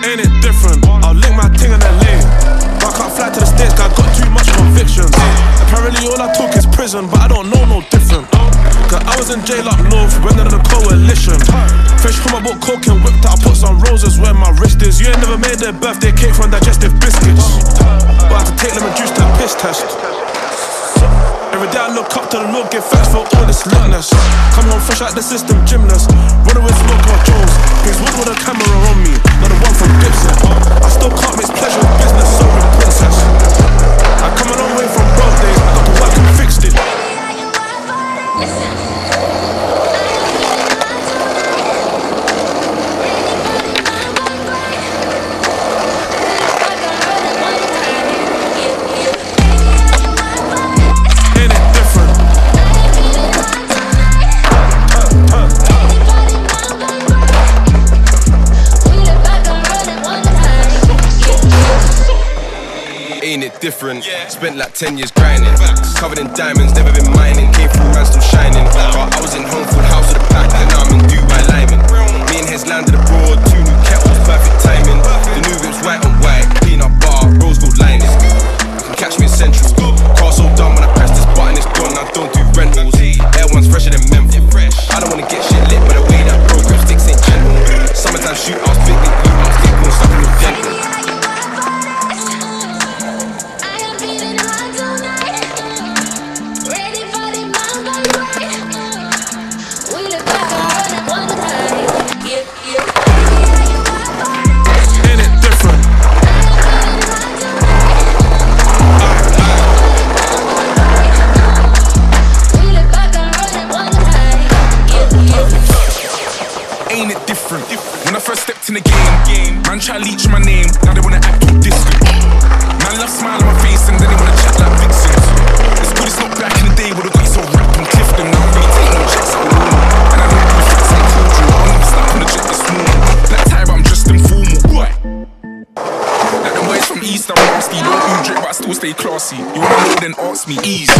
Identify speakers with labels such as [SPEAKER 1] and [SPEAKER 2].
[SPEAKER 1] Ain't it different? I'll link my ting in LA. But I can't fly to the States, cause I got too much convictions. Apparently, all I took is prison, but I don't know no different. Cause I was in jail up north, went under the coalition. Fresh from my book, coke and whipped out, put some roses where my wrist is. You ain't never made a birthday cake from digestive biscuits. But I had to take lemon juice to the piss test. Every day I look up to the Lord, give thanks for all this litness. Come home fresh out the system, gymnast. Running with smoke or Jones. Prince Wood with a camera Ain't it different?
[SPEAKER 2] Spent like 10 years grinding. Covered in diamonds, never been mining. Came through, man, still shining. But
[SPEAKER 1] different?
[SPEAKER 3] When I first stepped in the game, man try leech my name, now they wanna act all distant. Man love smile on my face and then they wanna chat like vixens. It's good it's not back in the day where the got so rap on Clifton. Now I'm really taking no checks of room. And I don't do facts like children. I don't snap on the jet this morning. Black tie, but I'm dressed informal. What? Like the boys from East, I'm nasty. Don't do drip, but I still stay classy. You wanna know, then ask me, easy.